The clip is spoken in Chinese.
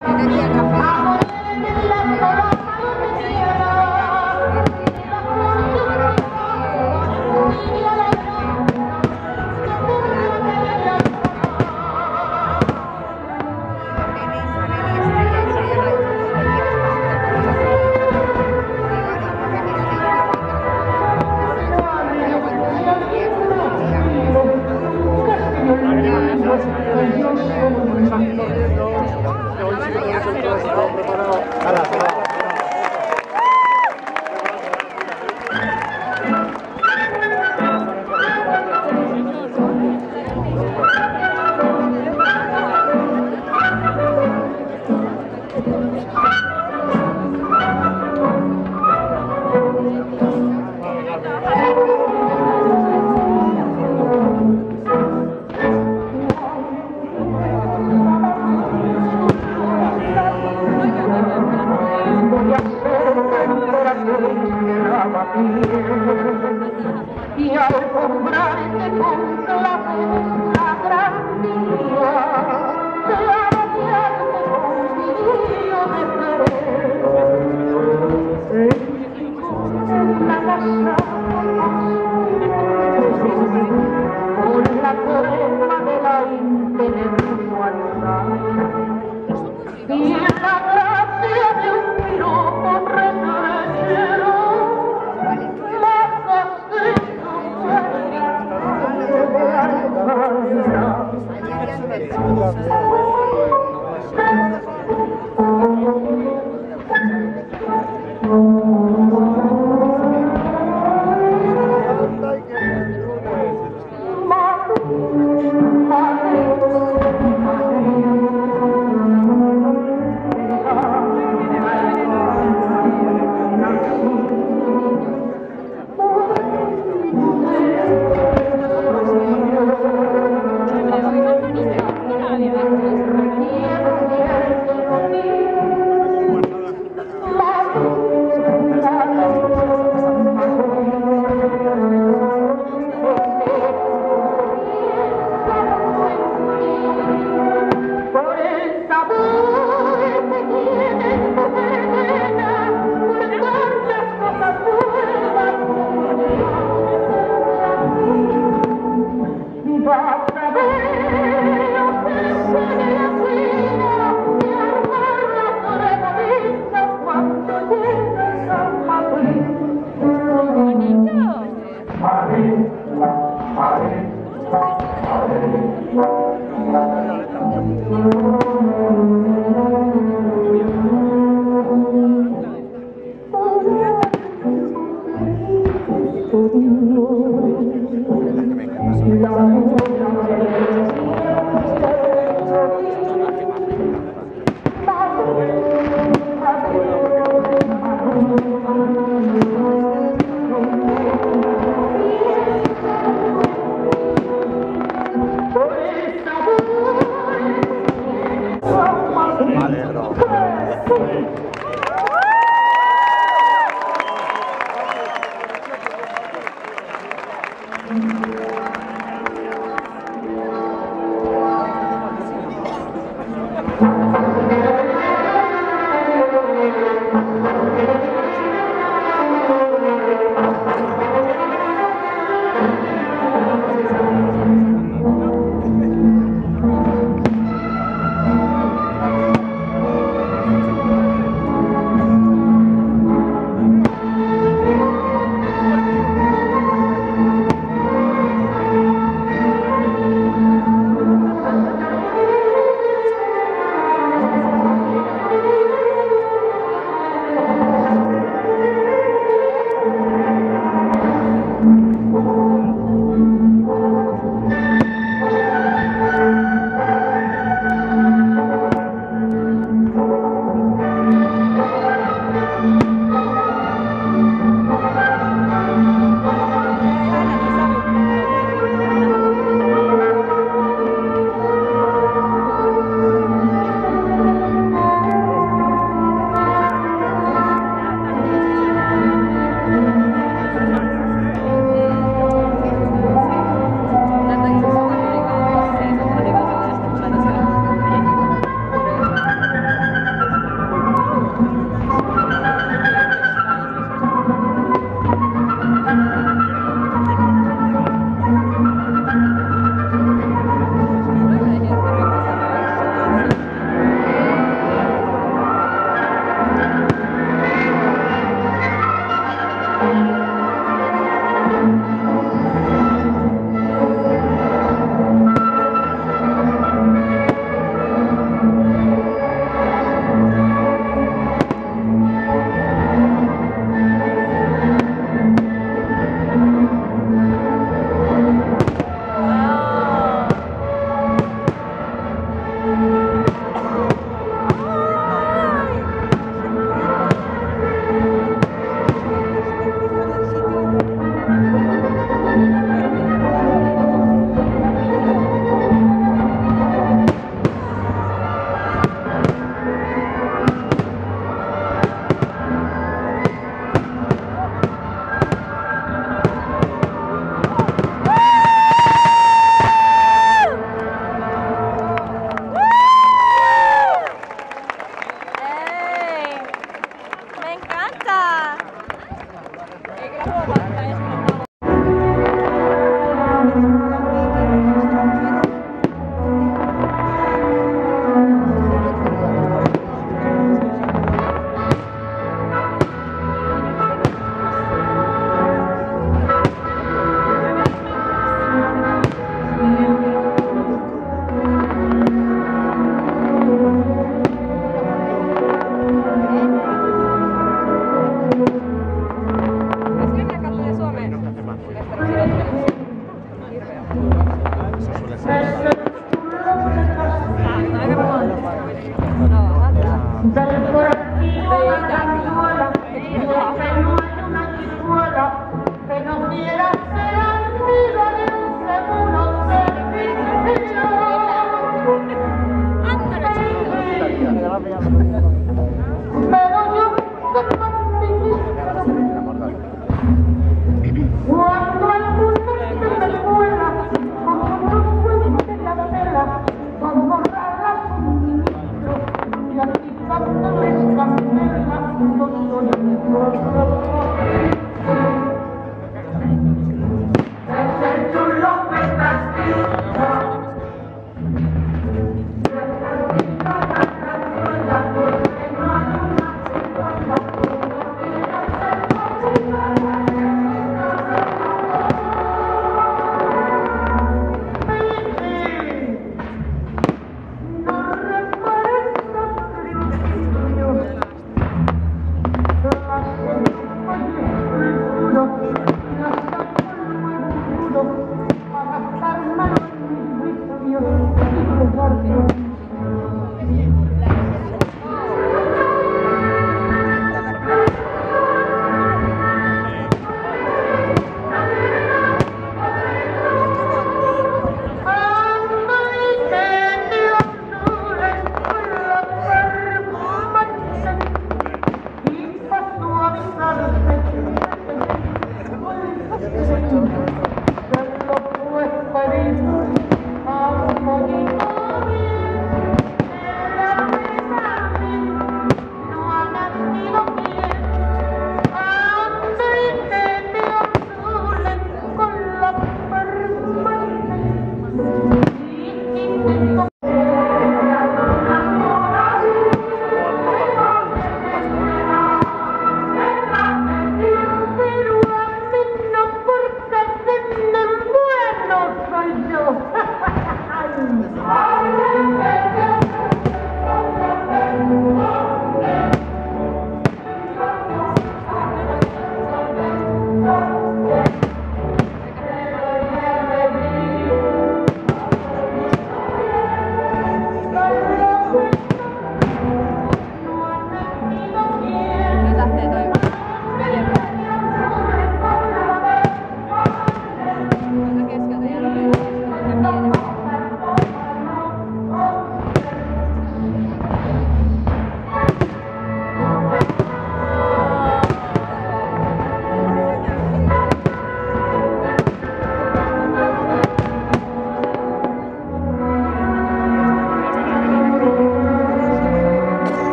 Bonito.